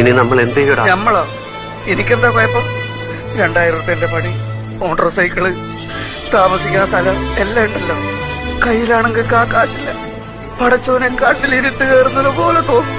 ഇനി നമ്മൾ എന്ത് ചെയ്യണം? നമ്മളോ എനിക്കെന്താ കുഴപ്പം? രണ്ടായിരം റുപ്യന്റെ പണി മോട്ടോർ സൈക്കിൾ താമസിക്കാൻ സ്ഥലം എല്ലാം ഉണ്ടല്ലോ. കയ്യിലാണെങ്കിൽ കാശില്ല. പടച്ചോനെ കാട്ടിലിരുത്ത് കയറുന്നത് പോലെ തോന്നുന്നു